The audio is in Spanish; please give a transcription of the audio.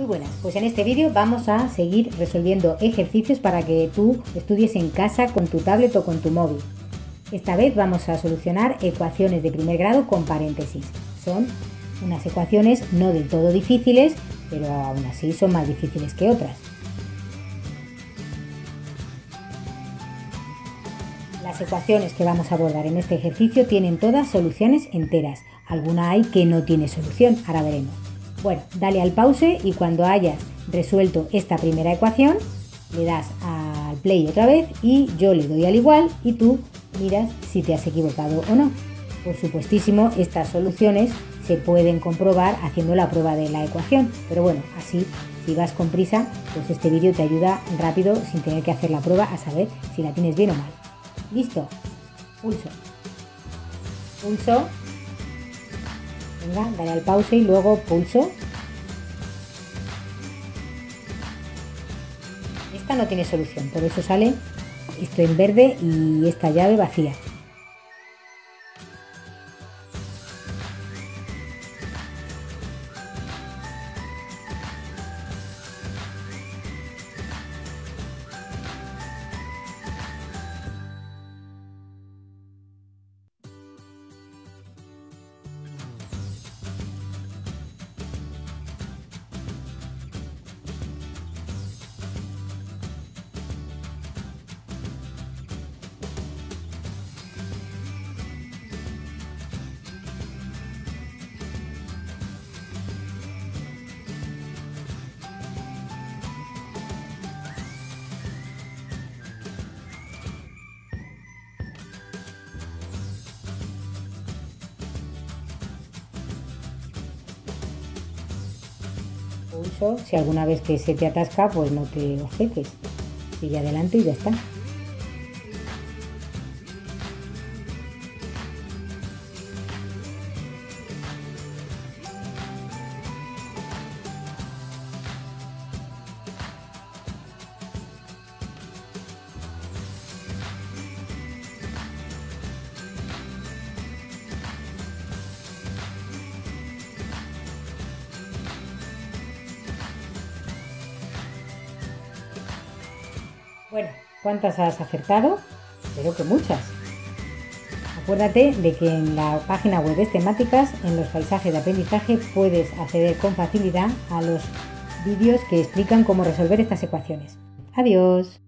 Muy buenas, pues en este vídeo vamos a seguir resolviendo ejercicios para que tú estudies en casa con tu tablet o con tu móvil. Esta vez vamos a solucionar ecuaciones de primer grado con paréntesis. Son unas ecuaciones no del todo difíciles, pero aún así son más difíciles que otras. Las ecuaciones que vamos a abordar en este ejercicio tienen todas soluciones enteras. Alguna hay que no tiene solución, ahora veremos. Bueno, dale al pause y cuando hayas resuelto esta primera ecuación, le das al play otra vez y yo le doy al igual y tú miras si te has equivocado o no. Por supuestísimo, estas soluciones se pueden comprobar haciendo la prueba de la ecuación, pero bueno, así si vas con prisa, pues este vídeo te ayuda rápido sin tener que hacer la prueba a saber si la tienes bien o mal. Listo, pulso. Pulso Venga, daré al pause y luego pulso. Esta no tiene solución, por eso sale esto en verde y esta llave vacía. Si alguna vez que se te atasca, pues no te obceques. Sigue adelante y ya está. Bueno, ¿cuántas has acertado? Espero que muchas. Acuérdate de que en la página web de temáticas, en los paisajes de aprendizaje, puedes acceder con facilidad a los vídeos que explican cómo resolver estas ecuaciones. Adiós.